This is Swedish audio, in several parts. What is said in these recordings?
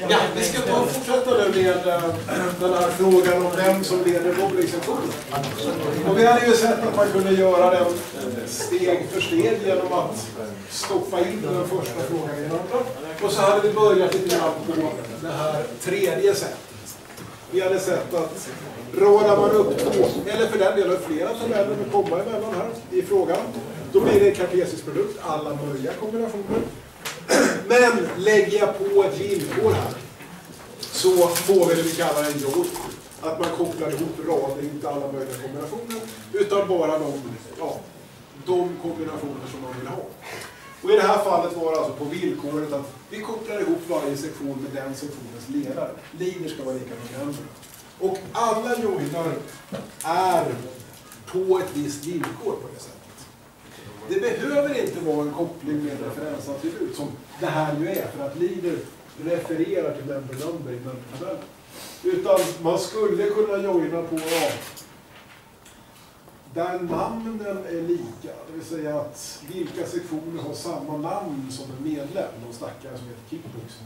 Ja, vi ska ta fortsätta nu med eh, den här frågan om vem som leder mobilisationen. Och vi hade ju sett att man kunde göra den steg för steg genom att stoppa in den första frågan i den andra. Och så hade vi börjat lite grann på det här tredje sättet. Vi hade sett att rådar man upp två, eller för den delen flera tabeller med komma emellan här i frågan, då blir det en kartesisk produkt, alla möjliga kombinationer. Men lägger jag på ett villkor här så får vi det vi kallar en joint. Att man kopplar ihop rader, inte alla möjliga kombinationer, utan bara de, ja, de kombinationer som man vill ha. Och i det här fallet var det alltså på villkoret att vi kopplar ihop varje sektion med den sektionens ledare. Linjer ska vara lika med gränserna. Och alla joinar är på ett visst villkor på det sättet. Det behöver inte vara en koppling med referensattribut som det här ju är för att leader refererar till member number i membertabellen. Utan man skulle kunna joina på ja, där namnen är lika, det vill säga att vilka sektioner har samma namn som en medlem, någon stackare som heter Kickbox.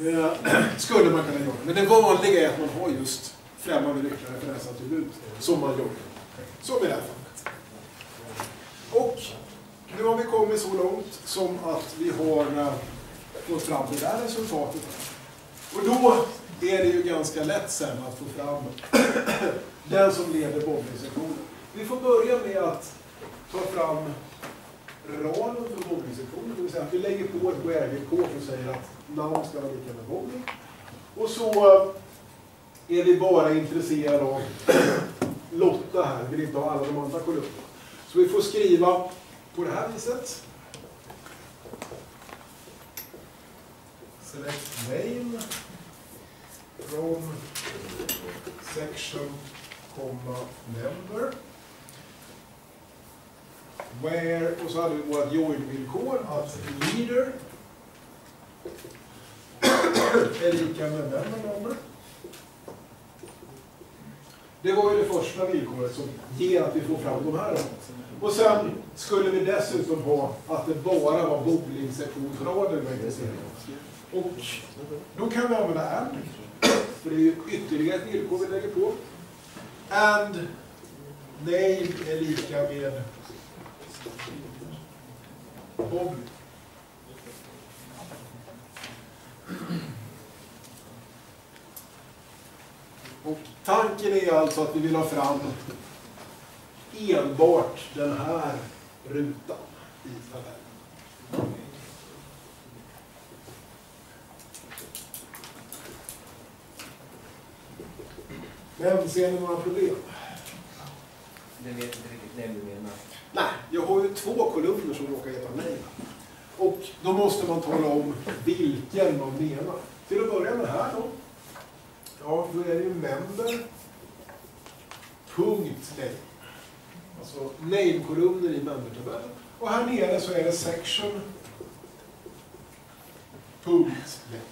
Eh, skulle man kunna göra. Men det vanliga är att man har just främmande nycklar, referensattribut, som man gör. Som i det här fallet. Och nu har vi kommit så långt som att vi har eh, fått fram det där resultatet. Och då är det ju ganska lätt sen att få fram den som leder bombningssektionen. Vi får börja med att ta fram raden för bombningssektionen, det vill säga att vi lägger på ett where-villkor som säger att namn ska vara lika med bombning. Och så eh, är vi bara intresserade av Lotta här, vi vill inte ha alla de andra kolumnerna. Så vi får skriva på det här viset. Select name from section, comma, member. Where, och så hade vi vårt join-villkor att leader är lika med member number. Det var ju det första villkoret som ger att vi får fram de här. Och sen skulle vi dessutom ha att det bara var bowlingsektionsrader vi var intresserade av. Och då kan vi använda AND, för det är ju ytterligare ett villkor vi lägger på. AND name är lika med bowling. Och tanken är alltså att vi vill ha fram enbart den här rutan i tabellen. Men ser ni några problem? Den vet inte riktigt vem du menar. Nej, jag har ju två kolumner som råkar heta nej. Och då måste man tala om vilken man menar. Till att börja med här då. Ja, då är det ju member. Punkt name. Alltså name-kolumner i membertabellen. Och här nere så är det section. Punkt name.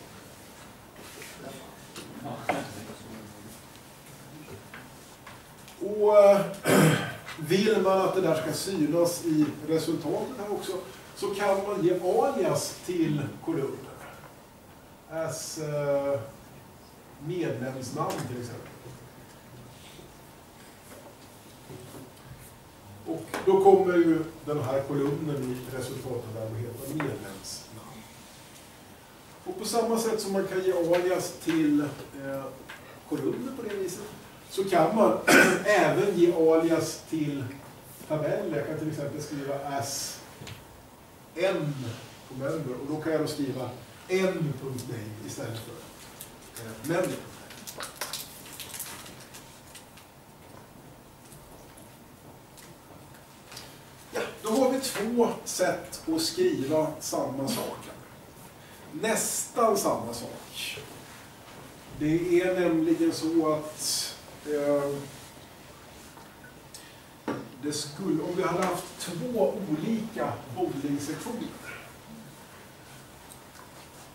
Och eh, vill man att det där ska synas i resultaten här också så kan man ge alias till kolumner. As eh, medlemsnamn till exempel. Och då kommer ju den här kolumnen i resultatet där att heta medlemsnamn. Och på samma sätt som man kan ge alias till eh, kolumner på det viset så kan man även ge alias till tabeller. Jag kan till exempel skriva as n på member och då kan jag då skriva n.name istället för eh, member. Ja, då har vi två sätt att skriva samma sak. Nästan samma sak. Det är nämligen så att eh, det skulle, om vi hade haft två olika bowlingsektioner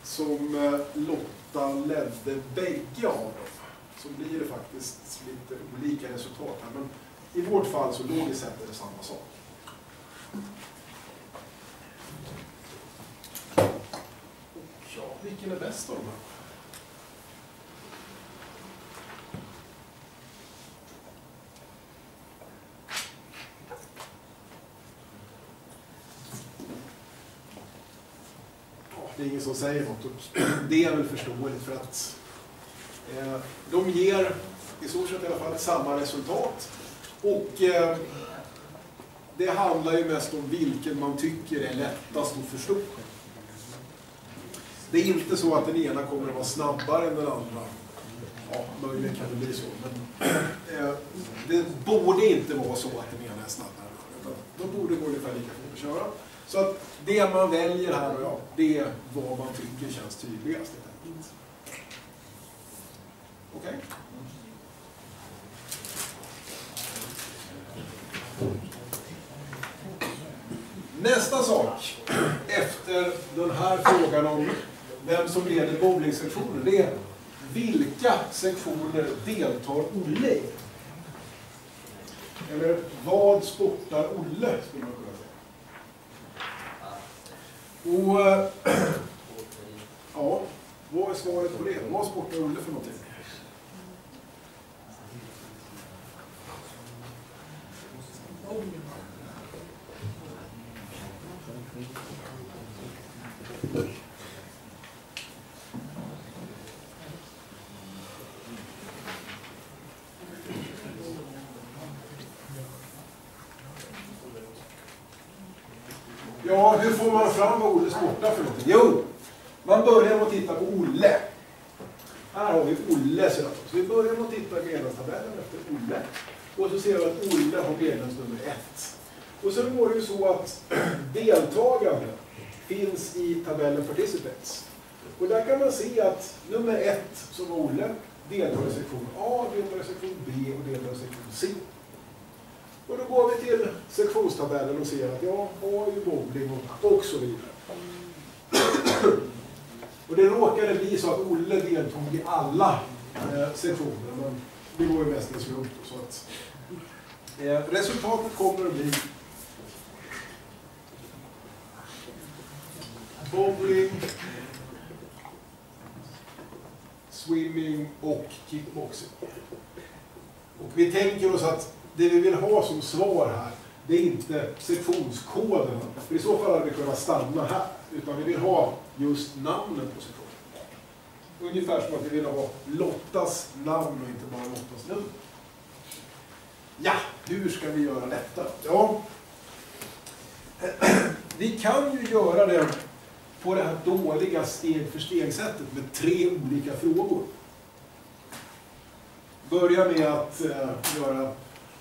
som eh, Lotta ledde bägge av dem så blir det faktiskt lite olika resultat här. Men i vårt fall så logiskt sett är det samma sak. Ja, vilken är bäst av de här? Det är ingen som säger något och det är väl förståeligt för att eh, de ger i stort sett i alla fall samma resultat och eh, det handlar ju mest om vilken man tycker är lättast att förstå. Det är inte så att den ena kommer att vara snabbare än den andra. Ja, möjligen kan det bli så, men eh, det borde inte vara så att den ena är snabbare än den andra. De borde gå ungefär lika fort att köra. Så att det man väljer här, ja, det är vad man tycker känns tydligast. helt enkelt. Nästa sak efter den här frågan om vem som leder bowlingsektionen, det är vilka sektioner deltar Olle i? Eller vad sportar Olle, skulle man kunna säga. Och ja, vad är svaret på det? Vad sportar Olle för någonting? Ja, hur får man fram vad Olle sportar för någonting? Jo, man börjar med att titta på Olle. Här har vi Olle, ser. Så vi börjar med att titta i medlemstabellen efter Olle. Och så ser vi att Olle har medlemsnummer ett. Och sen går det ju så att deltagande finns i tabellen Participants. Och där kan man se att nummer ett, som var Olle, deltar i sektion A, deltar i sektion B och deltar i sektion C. Och då går vi till sektionstabellen och ser att jag A är ju bowling och, och så vidare. Och det råkade bli så att Olle deltog i alla eh, sektioner, men det går ju mest en slump. då, Så att, eh, resultatet kommer att bli bowling, swimming och kickboxing. Och vi tänker oss att det vi vill ha som svar här, det är inte sektionskoderna. För i så fall hade vi kunnat stanna här. Utan vi vill ha just namnen på sektionen. Ungefär som att vi vill ha Lottas namn och inte bara Lottas nummer. Ja, hur ska vi göra detta? Ja, vi kan ju göra det på det här dåliga steg för steg-sättet med tre olika frågor. Börja med att eh, göra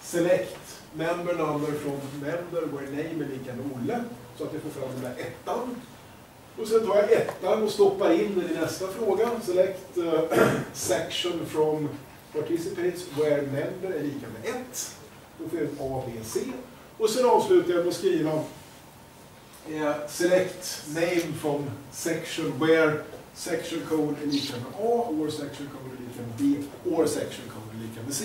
select member number from member where name är lika med Olle. Så att vi får fram den där ettan. Och sen tar jag ettan och stoppar in den i nästa fråga. Select eh, section from participates where member är lika med 1. Då får jag A, B, C. Och sen avslutar jag med att skriva eh, select name from section where section code är lika med A, or section code är lika med B, or section code är lika med C.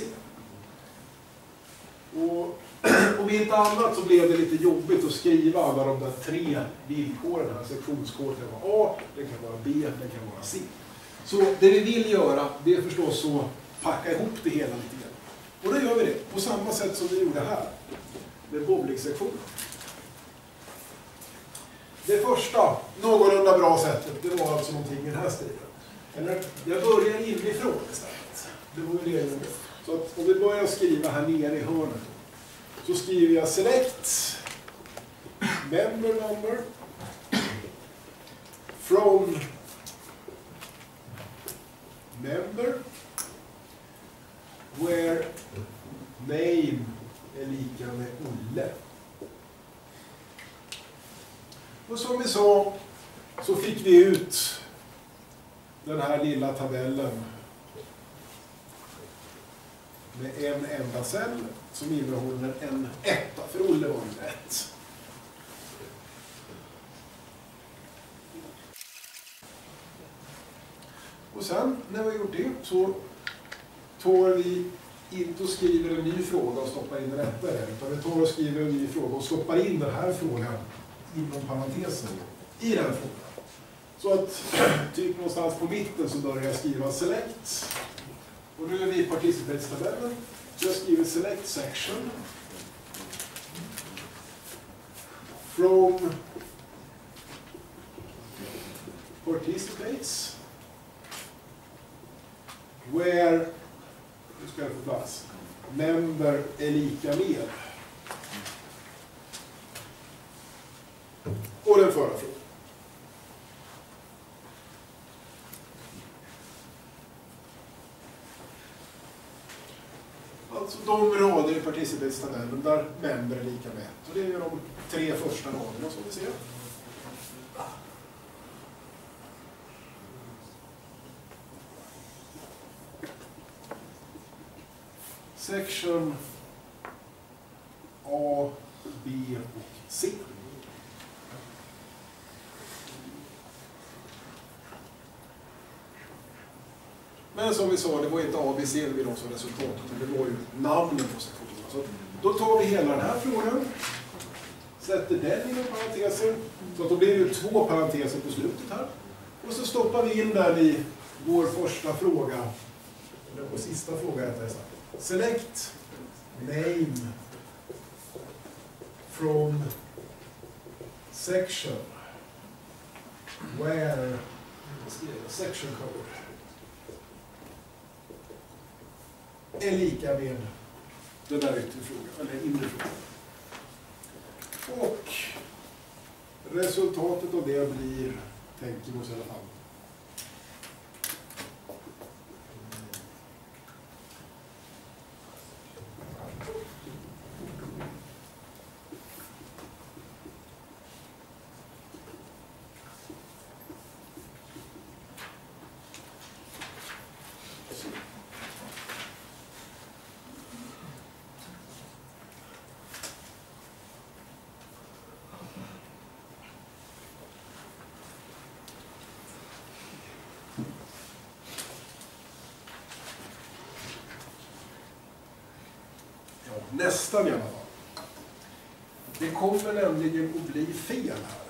Och om inte annat så blev det lite jobbigt att skriva alla de där tre villkoren här. Sektionskod kan vara A, det kan vara B, det kan vara C. Så det vi vill göra, det är förstås att packa ihop det hela lite grann. Och då gör vi det på samma sätt som vi gjorde här med bowlingsektionen. Det första någorlunda bra sättet, det var alltså någonting i den här stilen. Eller, jag börjar inifrån istället. Det var ju det jag gjorde. Så att om vi börjar skriva här nere i hörnet. Så skriver jag select member number from member where name är lika med Olle. Och som vi sa så fick vi ut den här lilla tabellen med en enda cell som innehåller en etta, för Olle var ju rätt. Och sen när vi har gjort det så tar vi inte och skriver en ny fråga och stoppar in den rätta i den, utan vi tar och skriver en ny fråga och stoppar in den här frågan inom parentesen i den frågan. Så att typ någonstans på mitten så börjar jag skriva select. Och nu är vi i participants-tabellen. Så jag skriver select section. From participates. Where, nu ska jag få plats, member är lika med. Och den förra frågan. Alltså de rader i participants-tabellen där member är lika med. ett. Och det är de tre första raderna som vi ser. Section A, B och C. Men som vi sa, det var inte ABC vi C vi som resultat, utan det var ju namnen på sektionerna. Så då tar vi hela den här frågan, sätter den inom parentesen, så att då blir det ju två parenteser på slutet här. Och så stoppar vi in den i vår första fråga, eller vår sista fråga rättare sagt. Select name from section where section code är lika med den där yttre frågan, eller inre frågan. Och resultatet av det blir, tänker vi oss i alla fall, Nästan i alla fall. Det kommer nämligen att bli fel här.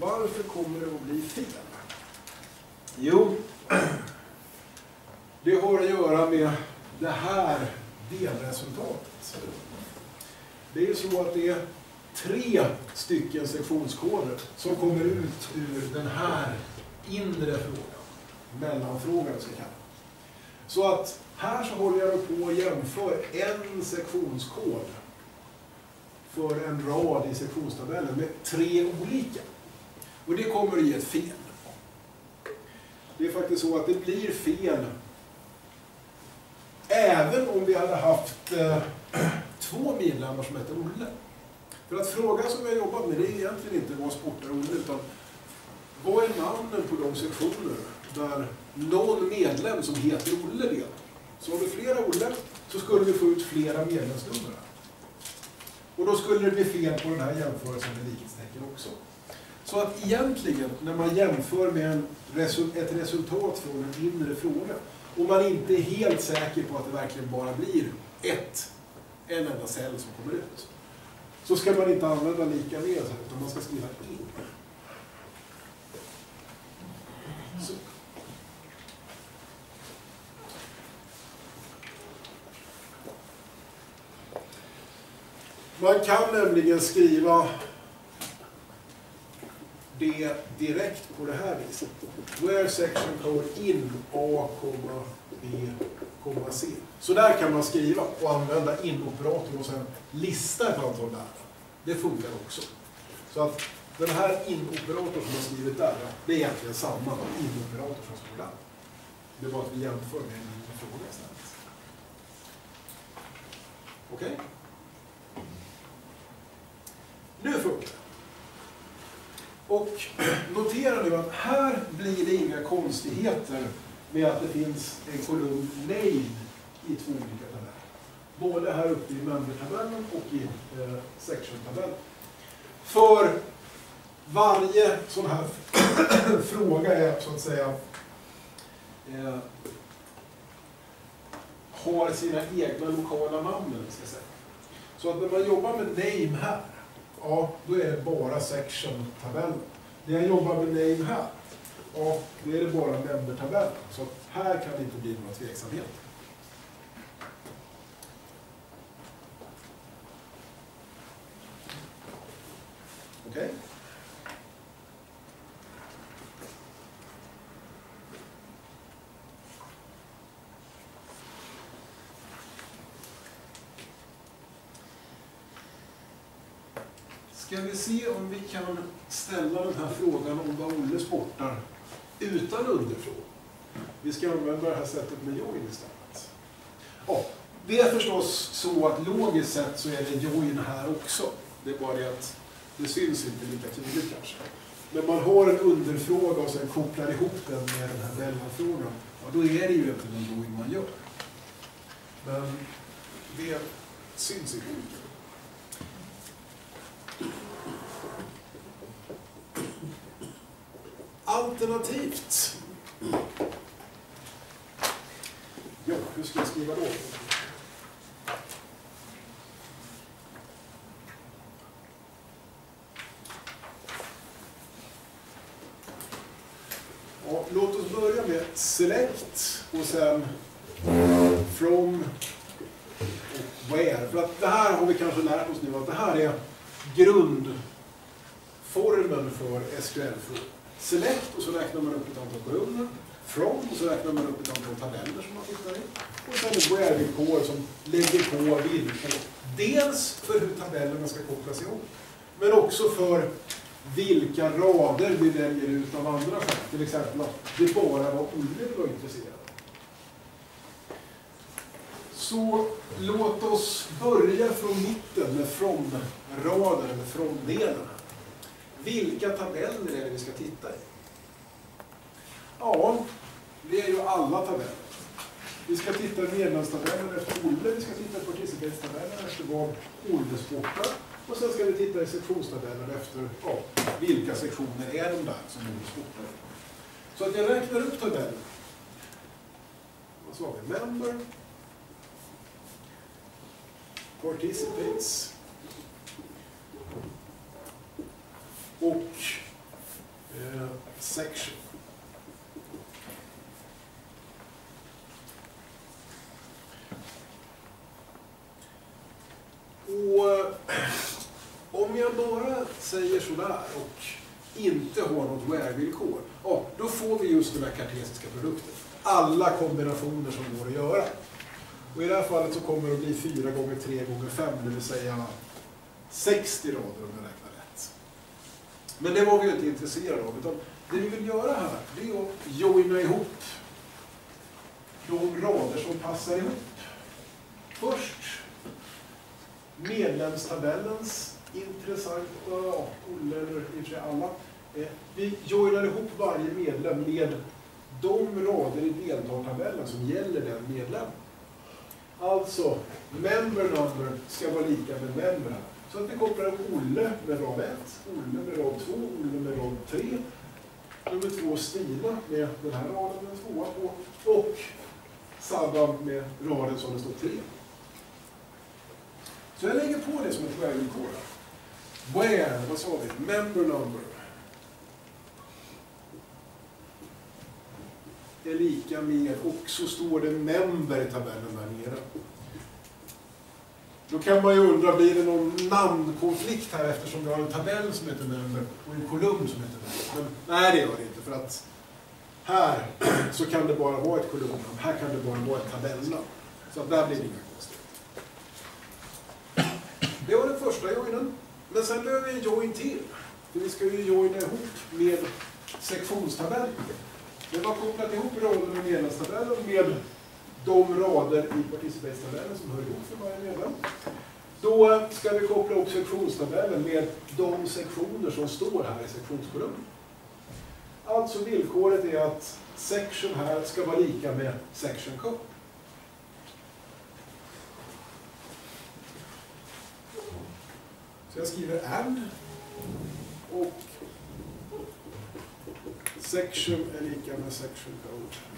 Varför kommer det att bli fel? Jo, det har att göra med det här delresultatet. Det är ju så att det är tre stycken sektionskoder som kommer ut ur den här inre frågan, mellanfrågan så kallar så att här så håller jag på att jämföra en sektionskod för en rad i sektionstabellen med tre olika. Och det kommer att ge ett fel. Det är faktiskt så att det blir fel även om vi hade haft eh, två medlemmar som hette Olle. För att frågan som vi har jobbat med det är egentligen inte vad sportar Olle utan vad är namnen på de sektioner där någon medlem som heter Olle deltar? Så har vi flera Olle så skulle vi få ut flera medlemsnummer. Och då skulle det bli fel på den här jämförelsen med likhetstecken också. Så att egentligen, när man jämför med en resu ett resultat från en inre fråga, och man inte är helt säker på att det verkligen bara blir ett, en enda cell som kommer ut, så ska man inte använda lika med, utan man ska skriva in. Så, Man kan nämligen skriva det direkt på det här viset. Where section code in A, B, C. Så där kan man skriva och använda in-operatorn och sen lista ett antal där. Det funkar också. Så att den här in-operatorn som har skrivit där, det är egentligen samma in-operator som står där. Det är bara att vi jämför med en fråga istället. Okej? Okay? Nu funkar det. Och notera nu att här blir det inga konstigheter med att det finns en kolumn name i två olika tabeller. Både här uppe i member-tabellen och i eh, section-tabellen. För varje sån här fråga är så att säga eh, har sina egna lokala namn. Ska säga. Så att när man jobbar med name här ja, då är det bara section-tabellen. När jag jobbar med name här, Ja, då är det bara membertabellen. Så här kan det inte bli några tveksamheter. Okej? Ska vi se om vi kan ställa den här frågan om vad Olle sportar utan underfråga? Vi ska använda det här sättet med join istället. Ja, det är förstås så att logiskt sett så är det join här också. Det är bara det att det syns inte lika tydligt kanske. Men man har en underfråga och sen kopplar ihop den med den här mellanfrågan. Ja, då är det ju egentligen en join man gör. Men det syns inte. Alternativt. Ja, hur ska jag skriva då? Ja, låt oss börja med select och sen from och where. För att det här har vi kanske lärt oss nu att det här är grundformen för SQL-frågor. Select och så räknar man upp ett antal kolumner. From och så räknar man upp ett antal tabeller som man tittar i. Och sen ett where-villkor som lägger på villkor. Dels för hur tabellerna ska kopplas ihop. Men också för vilka rader vi väljer ut av andra skäl. Till exempel att det bara var Olle vi var intresserade av. Så låt oss börja från mitten med from-raden, eller from-delen. Vilka tabeller är det vi ska titta i? Ja, det är ju alla tabeller. Vi ska titta i medlemstabellen efter Olle, vi ska titta i participationstabellen efter vad Olle sportar. Och sen ska vi titta i sektionstabellen efter ja, vilka sektioner är de där som Olle sportar i. Så att jag räknar upp tabellen. Vad sa vi? Member. Participates. Och eh, section. Och eh, om jag bara säger sådär och inte har något where-villkor, ja, då får vi just den här kartesiska produkten. Alla kombinationer som går att göra. Och i det här fallet så kommer det att bli 4 gånger 3 gånger 5, det vill säga 60 rader om jag räknar. Men det var vi ju inte intresserade av, utan det vi vill göra här, det är att joina ihop de rader som passar ihop. Först medlemstabellens intressanta, ja, Olle eller i och för sig alla. Eh, vi joinar ihop varje medlem med de rader i deltagartabellen som gäller den medlemmen. Alltså, member number ska vara lika med member. Så att vi kopplar upp Olle med rad 1, Olle med rad 2, Olle med rad 3, nummer 2 Stina med den här raden med en tvåa på och Saddam med raden som det står 3. Så jag lägger på det som ett where-villkor. Where, vad sa vi? Member number. är lika med, och så står det member i tabellen där nere. Då kan man ju undra, blir det någon namnkonflikt här eftersom vi har en tabell som heter nummer och en kolumn som heter nummer? Men nej, det gör det inte för att här så kan det bara vara ett kolumnnamn, här kan det bara vara ett tabellnamn. Så att där blir det inga konstigheter. Det var den första joinen. Men sen behöver vi en join till. För vi ska ju joina ihop med sektionstabellen. Vi har kopplat ihop rollen i medlemstabellen med de rader i participationstabellen som hör ihop för varje medlem. Då ska vi koppla ihop sektionstabellen med de sektioner som står här i sektionskolumnen. Alltså villkoret är att section här ska vara lika med section code. Så jag skriver and och section är lika med section code.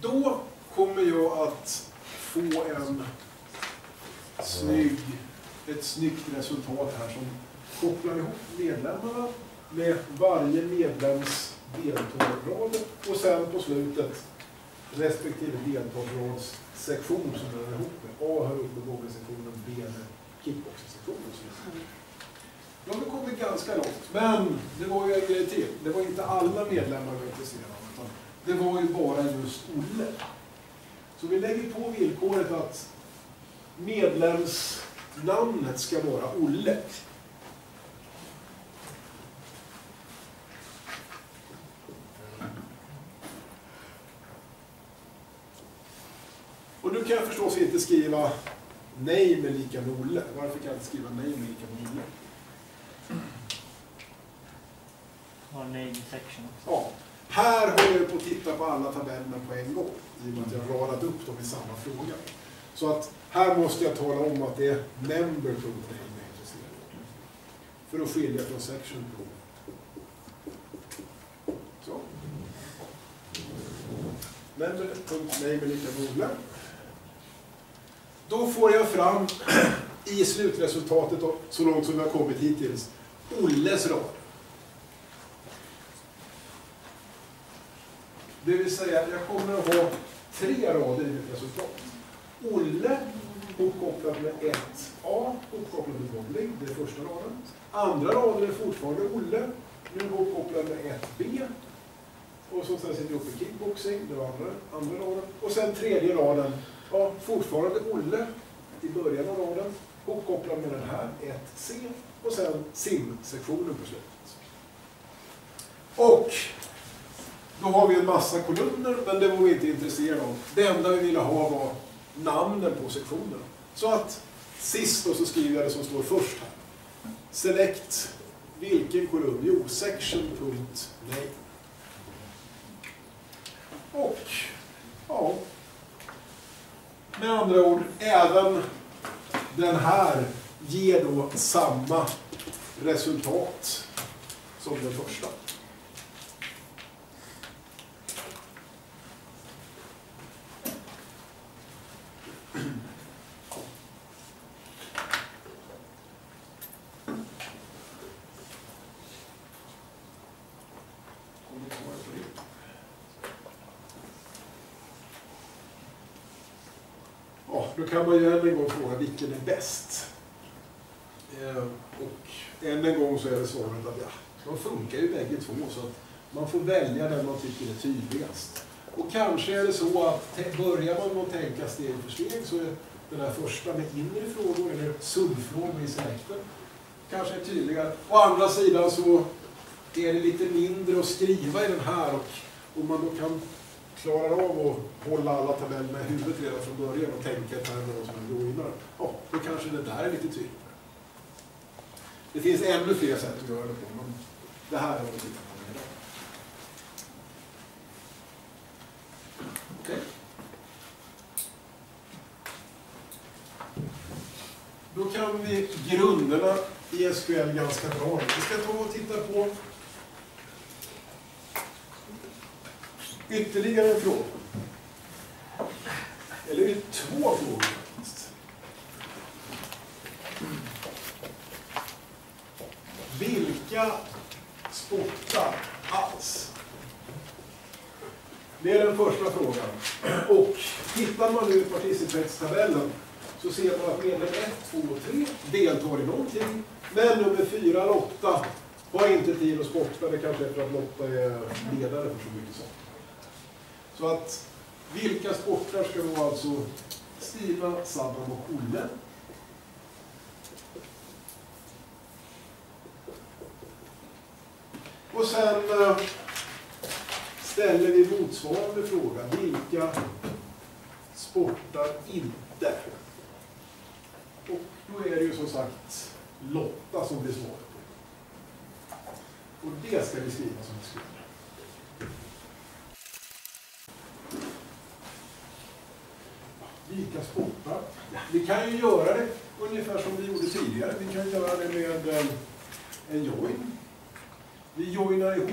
Då kommer jag att få en snygg, ett snyggt resultat här som kopplar ihop medlemmarna med varje medlems deltagarrad och sen på slutet respektive deltagarrads sektion som den är ihop med. A hör ihop med bowlingsektionen, B med kickboxsektionen och så vidare. Nu har vi kommit ganska långt, men det var ju en grej till. Det var inte alla medlemmar vi var intresserade av, det var ju bara just Olle. Så vi lägger på villkoret att medlemsnamnet ska vara Olle. Och nu kan jag förstås inte skriva nej med lika med Olle. Varför kan jag inte skriva nej med lika med Olle? Har name section också. Ja. Här håller jag på att titta på alla tabellerna på en gång i och med att jag radat upp dem i samma fråga. Så att här måste jag tala om att det är member.name jag är intresserad av. För att skilja från section på. Så. Member.name är lika googla. Då får jag fram i slutresultatet, så långt som vi har kommit hittills, Olles rad. Det vill säga, jag kommer att ha tre rader i mitt resultat. Olle hopkopplat med 1A, hopkopplat med bowling, det är första raden. Andra raden är fortfarande Olle, nu hopkopplad med 1B. Och så sen sitter jag uppe i kickboxing, det var andra, andra raden. Och sen tredje raden, ja, fortfarande Olle i början av raden, hopkopplad med den här, 1C. Och sen simsektionen på slutet. Och då har vi en massa kolumner, men det var vi inte intresserade av. Det enda vi ville ha var namnen på sektionerna. Så att sist då så skriver jag det som står först här. Select vilken kolumn? Jo, section.name. Och, ja. Med andra ord, även den här ger då samma resultat som den första. Kommentarer på det? Ja, då kan man ju än en gång fråga vilken är bäst? Eh, och än en gång så är det svaret att ja, de funkar ju bägge två så att man får välja den man tycker är tydligast. Och kanske är det så att börjar man med att tänka steg för steg så är den här första med inre frågor eller subfrågor i selekten kanske är tydligare. Å andra sidan så är det lite mindre att skriva i den här och om man då kan klarar av att hålla alla tabellerna i huvudet redan från början och tänka i termer av som en joinare, ja, då kanske det där är lite tydligare. Det finns ännu fler sätt att göra det på, men det här har vi tittat på idag. Okej. Då kan vi grunderna i SQL ganska bra. Vi ska ta och titta på ytterligare en fråga. Eller två frågor faktiskt. Vilka sportar alls? Det är den första frågan. Och tittar man nu i participants-tabellen så ser man att medlem 1, 2 och 3 deltar i någonting. Men nummer 4, Lotta, har inte tid att sporta. Det kanske är för att Lotta är ledare för så mycket sånt. Så att vilka sportar ska vara alltså Stina, Saddam och Olle? Och sen eh, ställer vi motsvarande fråga. Vilka sportar inte? Och då är det ju som sagt Lotta som blir svaret på. Och det ska vi skriva som vi lika skåpar. vi kan ju göra det ungefär som vi gjorde tidigare. Vi kan göra det med eh, en join. Vi joinar ihop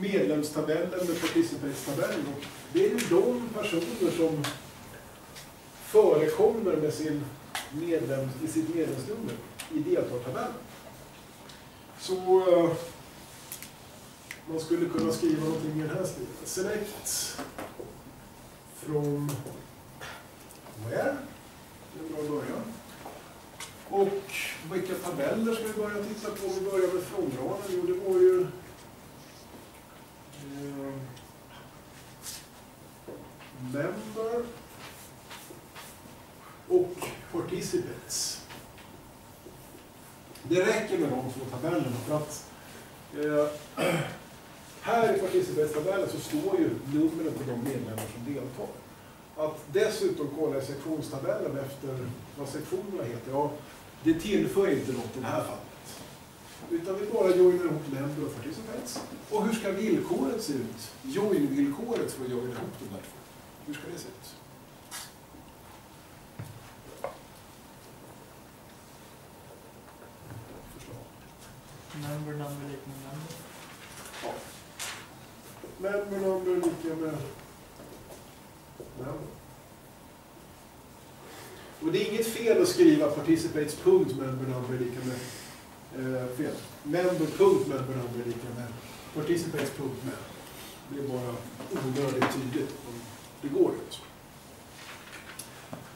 medlemstabellen med participants-tabellen. Och Det är ju de personer som förekommer med sin medlem, i sitt medlemsnummer i deltagartabellen. Så eh, man skulle kunna skriva någonting i den här stilen. Select from where? Det är en bra början. Och vilka tabeller ska vi börja titta på? Vi börjar med frånvaron. Jo, det var ju... Eh, member och participants. Det räcker med de två tabellerna för att eh, här i participants-tabellen så står ju numren på de medlemmar som deltar. Att dessutom kolla i sektionstabellen efter vad sektionerna heter, ja, det tillför inte något i det här fallet. Utan vi bara joinar ihop member och participants. Och hur ska villkoret se ut? Join-villkoret för att joina ihop de där två. Hur ska det se ut? Number med member. Ja. Member number lika med och det är inget fel att skriva participates punkt member number lika med eh, fel. Member punkt member number lika med participates punkt med. Det är bara onödigt tydligt om det går ut.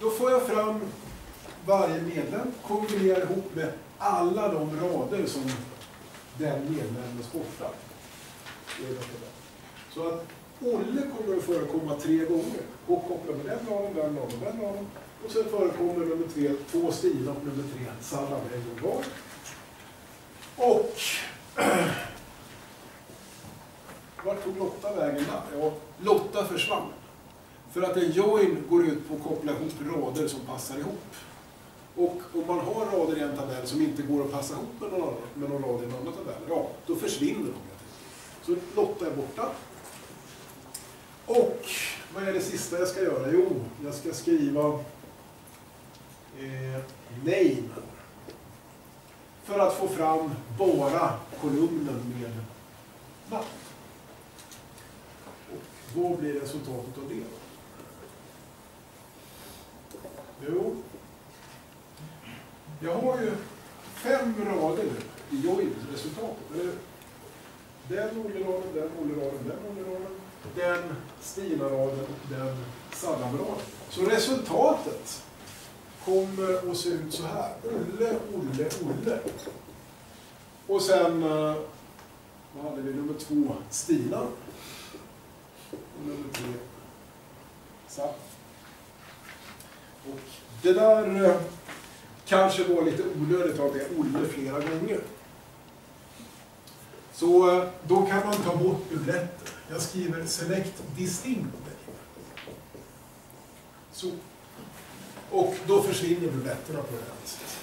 Då får jag fram varje medlem, kombinerar ihop med alla de rader som den medlemmen sportar. Så att Olle kommer att förekomma tre gånger. Och koppla med den raden, den raden, den raden. Och sen förekommer nummer tre, två Stina och nummer tre sallad en gång var. Och vart tog Lotta vägen där? Ja, Lotta försvann. För att en join går ut på att koppla ihop rader som passar ihop. Och om man har rader i en tabell som inte går att passa ihop med någon, med någon rad i en annan tabell, ja, då försvinner de. Så Lotta är borta. Och vad är det sista jag ska göra? Jo, jag ska skriva eh, name. För att få fram bara kolumnen med namn. Och vad blir resultatet av det? Jo, jag har ju fem rader nu i join-resultatet. Den Olle-raden, den Olle-raden, den Olle-raden, den stilaraden och den salladraden. Så resultatet kommer att se ut så här. Olle, Olle, Olle. Och sen, eh, vad hade vi, nummer två, Stina. Och nummer tre, saft. Och det där eh, kanske var lite onödigt av det Olle flera gånger. Så eh, då kan man ta bort dubbletter. Jag skriver select distinct name. Så. Och då försvinner dubbletterna på det här viset.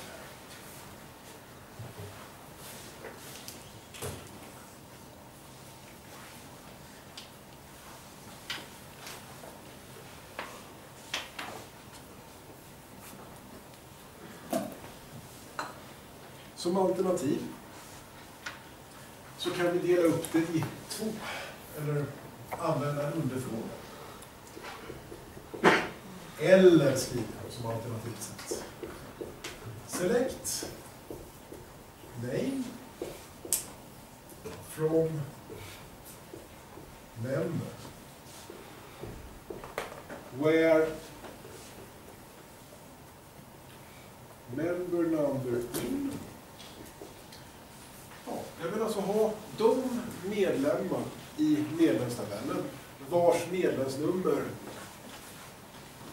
Som alternativ kan vi dela upp det i två, eller använda en underfråga. Eller skriva som alternativsätt. Select name from member where member number in Ja, jag vill alltså ha de medlemmar i medlemstabellen vars medlemsnummer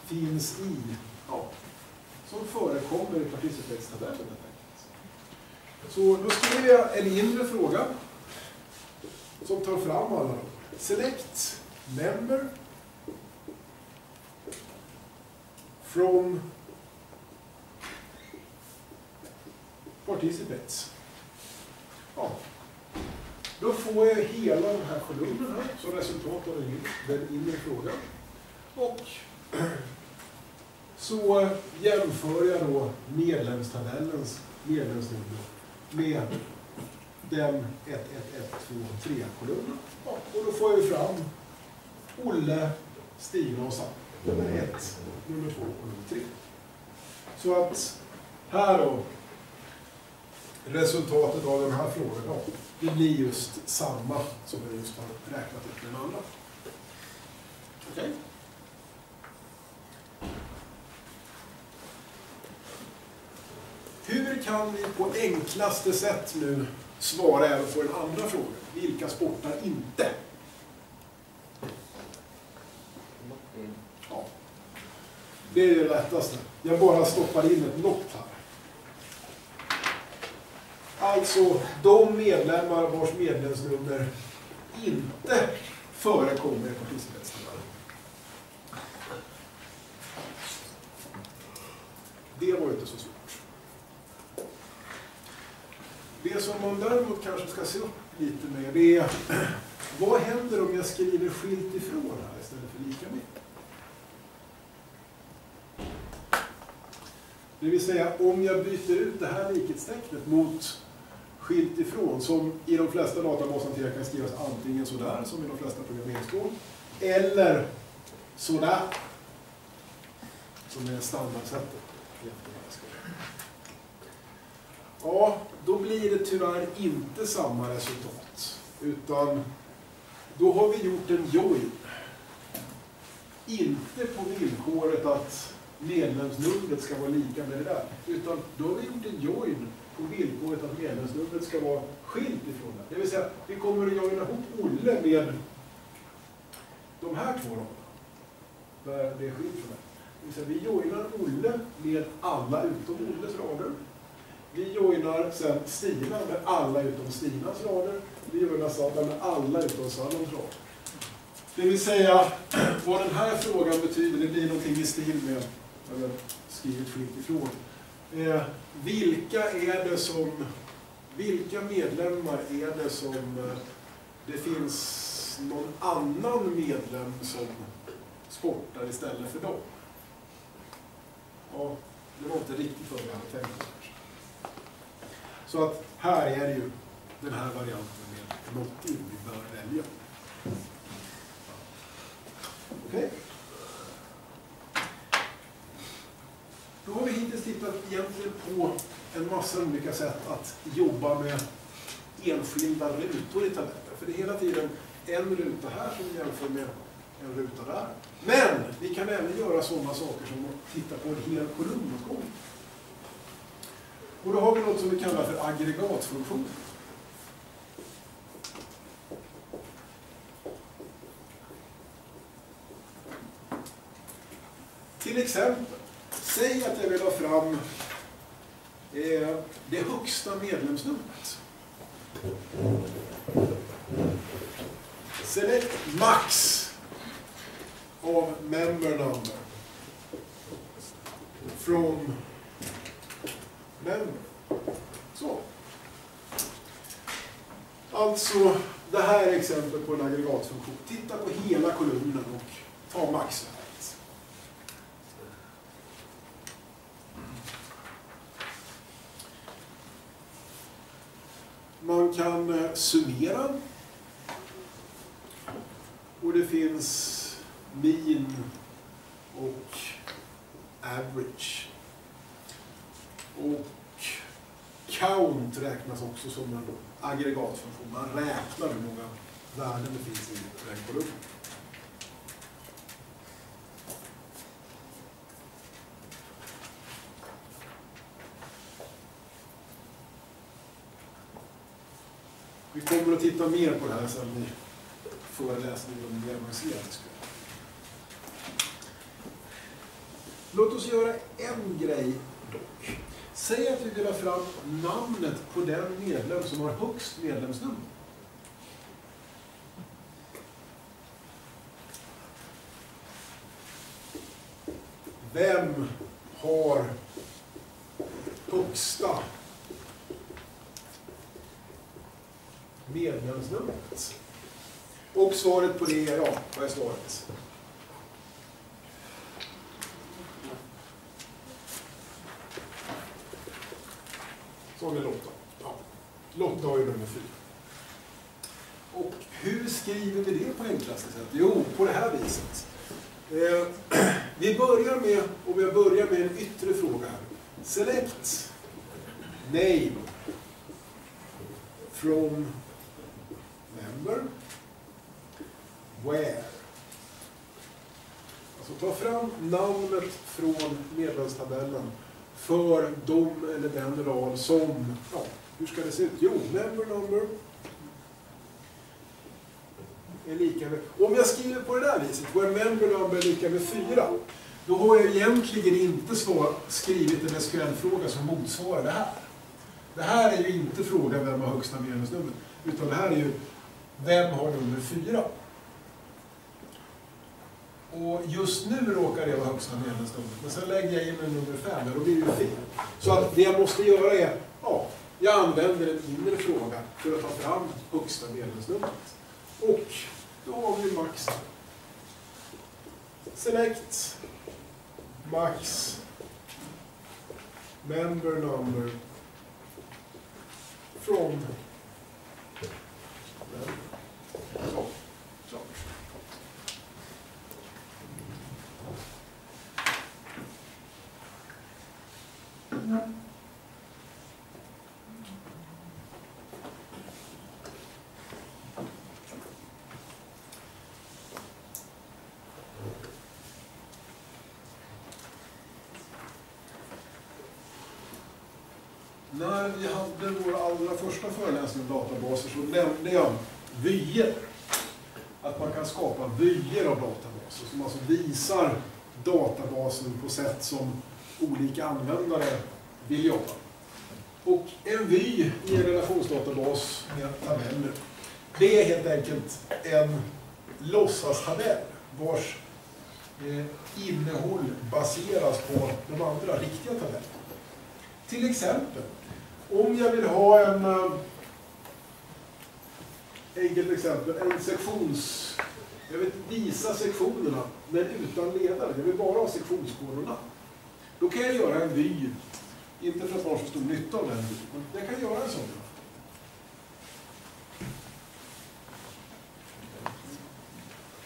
finns i, ja, som förekommer helt enkelt. Så då skriver jag en inre fråga som tar fram alla dem. Select member from participants. Ja. Då får jag hela den här kolumnen här som resultat av den, den inre frågan. Och så jämför jag då medlemstabellens medlemsnummer med den 1, 1, 1, 2, 3 kolumnen. Ja, och då får jag fram Olle, Stina och Sam. Nummer 1, nummer 2 och nummer 3. Så att här då, resultatet av den här frågan, då, det blir just samma som vi just har räknat ut med den andra. Okej? Hur kan vi på enklaste sätt nu svara även på den andra frågan? Vilka sportar inte? Ja. Det är det lättaste. Jag bara stoppar in ett något här. Alltså de medlemmar vars medlemsnummer inte förekommer i participetsnummer. Det var ju inte så svårt. Det som man däremot kanske ska se upp lite med det är vad händer om jag skriver skilt ifrån här istället för lika med? Det vill säga om jag byter ut det här likhetstecknet mot skilt ifrån som i de flesta databashanterare kan skrivas antingen sådär som i de flesta programmeringsspråk eller sådär som är standardsättet. Ja, då blir det tyvärr inte samma resultat. Utan då har vi gjort en join. Inte på villkoret att medlemsnumret ska vara lika med det där. Utan då har vi gjort en join på villkoret att medlemsnumret ska vara skilt ifrån det. Det vill säga, vi kommer att joina ihop Olle med de här två raderna. Där det är skilt från det. Det vill säga, vi joinar Olle med alla utom Olles rader. Vi joinar sen Stina med alla utom Stinas rader. Vi joinar Satan med alla utom Salons rader. Det vill säga, vad den här frågan betyder, det blir någonting i stil med, eller skrivet fritt ifrån. Eh, vilka är det som, vilka medlemmar är det som eh, det finns någon annan medlem som sportar istället för dem? Ja, det var inte riktigt vad jag hade tänkt så att här är det ju den här varianten med not in vi bör välja. Okej? Då har vi hittills tittat egentligen på en massa olika sätt att jobba med enskilda rutor i tabellen. För det är hela tiden en ruta här som jämför med en ruta där. Men vi kan även göra sådana saker som att titta på en hel kolumnåtgång. Och då har vi något som vi kallar för aggregatfunktion. Till exempel, säg att jag vill ha fram eh, det högsta medlemsnumret. Select max av member number from men, Så. Alltså, det här är exempel på en aggregatfunktion. Titta på hela kolumnen och ta maxvärdet. Man kan eh, summera. Och det finns min och average. Och count räknas också som en aggregatfunktion. Man räknar hur många värden det finns i en kolumn. Vi kommer att titta mer på det här sen i föreläsningen om mer avancerade. Låt oss göra en grej dock. Säg att vi vill ha fram namnet på den medlem som har högst medlemsnummer. Vem har högsta medlemsnumret? Och svaret på det är ja. Vad är svaret? Så har vi Lotta. Ja. Lotta har ju nummer fyra. Och hur skriver vi det på enklaste sätt? Jo, på det här viset. Eh, vi börjar med, och vi börjar med en yttre fråga här. select name from member where. Alltså ta fram namnet från medlemstabellen för dom eller den rad som, ja, hur ska det se ut? Jo, member number är lika med, om jag skriver på det där viset, where member number är lika med 4, då har jag egentligen inte svar, skrivit en SQL-fråga som motsvarar det här. Det här är ju inte frågan vem har högsta medlemsnumret utan det här är ju vem har nummer 4? Och just nu råkar det vara högsta medlemsnumret men sen lägger jag in en nummer 5, och då blir det ju fel. Så att det jag måste göra är, ja, jag använder en inre fråga för att ta fram högsta medlemsnumret. Och då har vi max. Select max member number from så, klart. När vi hade vår allra första föreläsning om databaser så nämnde jag vyer. Att man kan skapa vyer av databaser som alltså visar databasen på sätt som olika användare vill jobba. Och en vy i en relationsdatabas med tabeller, det är helt enkelt en låtsastabell vars eh, innehåll baseras på de andra riktiga tabellerna. Till exempel, om jag vill ha en eh, enkelt exempel, en sektions... Jag vill visa sektionerna, men utan ledare. Jag vill bara ha sektionskoderna. Då kan jag göra en vy, inte för att ha så stor nytta av den men jag kan göra en sån.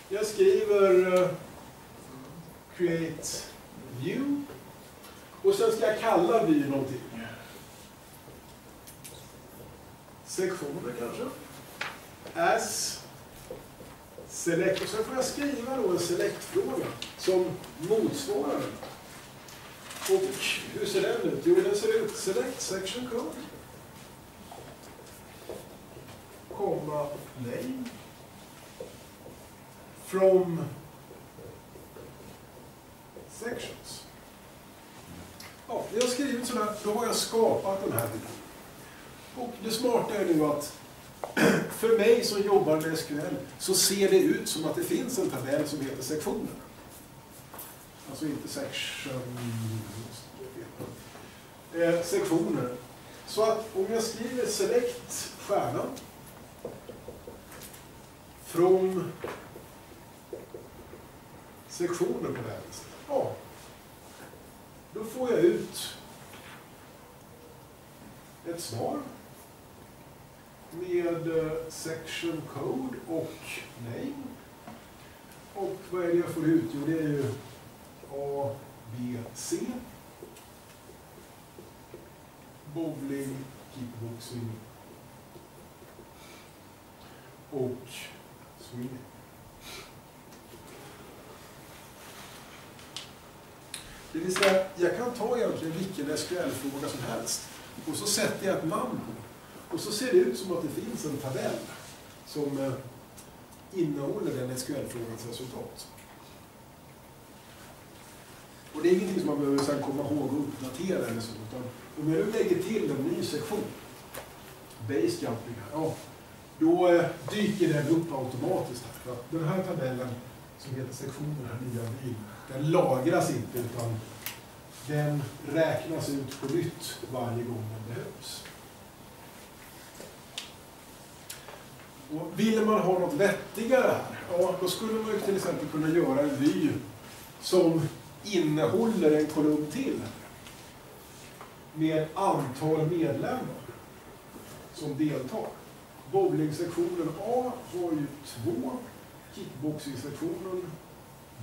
Jag skriver uh, create view och sen ska jag kalla vy någonting. Sektioner kanske. As select. Och sen får jag skriva då en select-fråga som motsvarar den. Och hur ser den ut? Jo, den ser ut select section code. Komma name. From sections. Ja, när jag har skrivit sådär, då har jag skapat den här bilden. Och det smarta är nu att för mig som jobbar med SQL så ser det ut som att det finns en tabell som heter sektioner. Alltså inte section... Eh, sektioner. Så att om jag skriver select stjärna från sektioner på det här viset. Ja, då får jag ut ett svar med eh, section code och name. Och vad är det jag får ut? Jo, det är ju A, B, C. Bowling, kickboxing och swimming. Det vill säga, jag kan ta egentligen vilken SQL-fråga som helst och så sätter jag ett namn på och så ser det ut som att det finns en tabell som eh, innehåller den SQL-frågans resultat. Och det är ingenting som man behöver sedan komma ihåg och uppdatera eller så, utan om jag nu lägger till en ny sektion, basejumping här, ja, då eh, dyker den upp automatiskt här. Den här tabellen som heter sektionen, här nya byn, den lagras inte utan den räknas ut på nytt varje gång den behövs. Och vill man ha något vettigare här, ja, då skulle man ju till exempel kunna göra en vy som innehåller en kolumn till med antal medlemmar som deltar. Bowlingsektionen A har ju två, kickboxingsektionen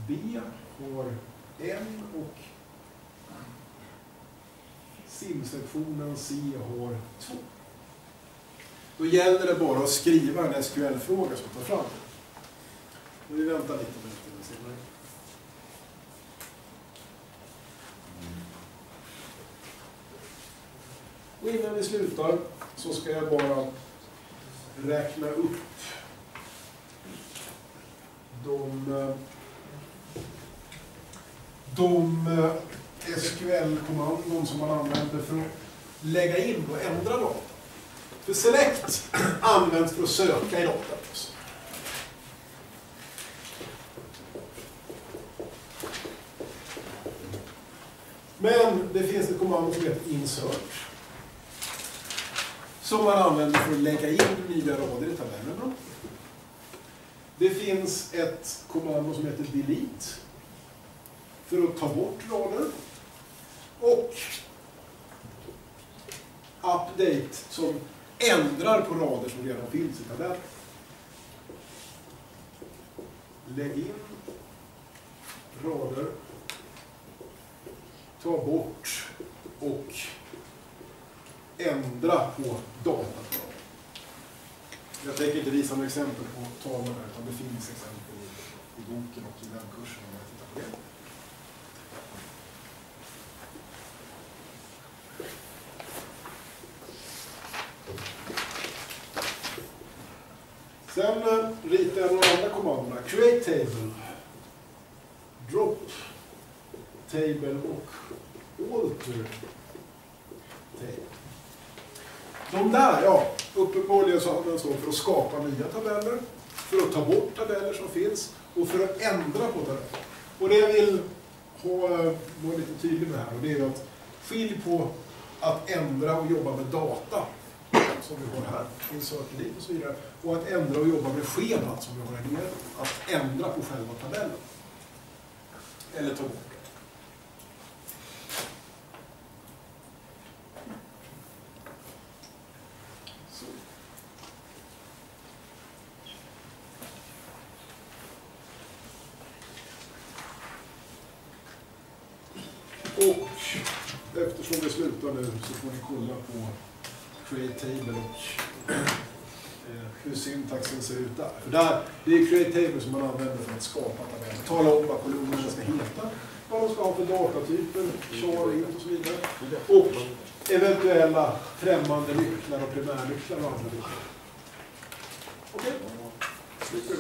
B har en och simsektionen C har 2. Då gäller det bara att skriva en SQL-fråga som tar fram. Och vi väntar lite med det senare. Och innan vi slutar så ska jag bara räkna upp de, de eh, SQL-kommandon som man använder för att lägga in och ändra data. För select används för att söka i data. Men det finns ett kommando som heter insert. Som man använder för att lägga in nya rader i tabellerna. Det finns ett kommando som heter delete. För att ta bort rader. Och update som ändrar på rader som redan finns i tabellen. Lägg in rader ta bort och ändra på data. Jag tänker inte visa några exempel på tavlorna utan det finns exempel i, i boken och i den kursen om jag tittar på det. Sen eh, ritar jag några andra kommandona. Create table. Drop table och alter table. De där, ja, uppenbarligen så används de för att skapa nya tabeller, för att ta bort tabeller som finns och för att ändra på tabeller. Och det jag vill ha, eh, vara lite tydlig med här, och det är att skilj på att ändra och jobba med data, som vi har här, insert delete och så vidare, och att ändra och jobba med schemat som vi har här nere, att ändra på själva tabellen. Eller ta bort det. Så. Och eftersom det slutar nu så får ni kolla på Create Table och eh, hur syntaxen ser ut där. För där, det är Create Table som man använder för att skapa tabeller. Tala om vad kolumnerna ska heta, vad de ska ha för datatyper, char, och så vidare. Och eventuella främmande nycklar och primärnycklar och andra nycklar. Okej? Slipper.